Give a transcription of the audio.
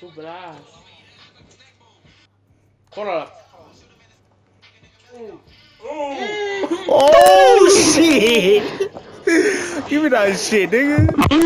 Stupid ass. Hold Oh, Oh shit! Give me that shit, nigga.